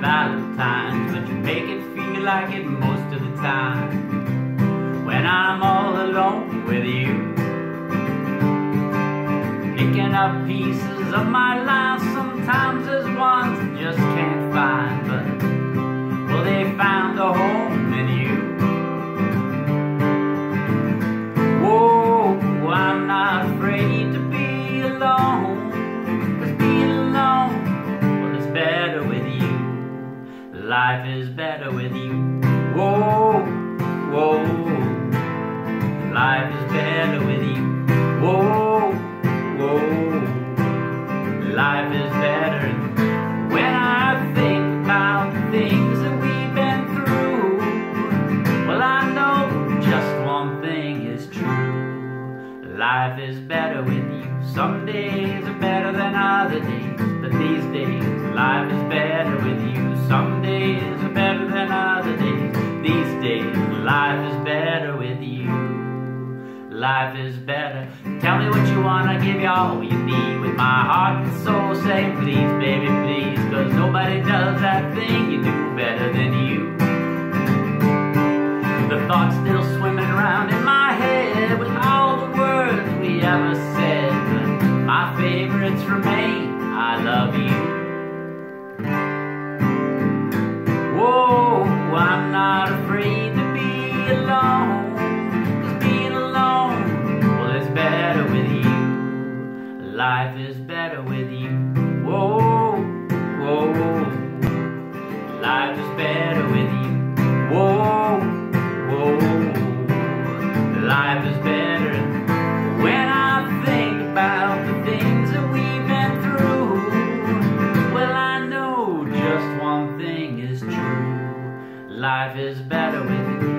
Valentine's, but you make it feel like it most of the time. When I'm all alone with you, picking up pieces of my life, Life is better with you. Whoa, whoa. Life is better with you. Whoa, whoa. Life is better when I think about things that we've been through. Well, I know just one thing is true. Life is better with you. Some days are better than other days, but these days life is better Life is better. Tell me what you want, I give you all you need. With my heart and soul, say please, baby, please. Cause nobody does that thing you do better than you. The thoughts still swimming around in my head with all the words we ever said. But my favorites remain, I love you. Whoa, I'm not afraid Life is better with you. Whoa, whoa. Life is better with you. Whoa, whoa. Life is better when I think about the things that we've been through. Well, I know just one thing is true. Life is better with you.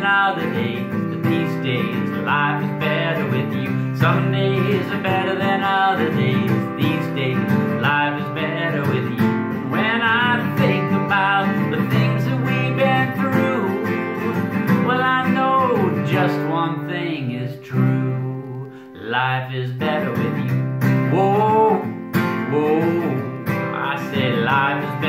Than other days, but these days life is better with you. Some days are better than other days, these days life is better with you. When I think about the things that we've been through, well, I know just one thing is true. Life is better with you. Whoa, whoa, I say life is